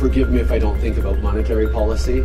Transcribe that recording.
forgive me if I don't think about monetary policy.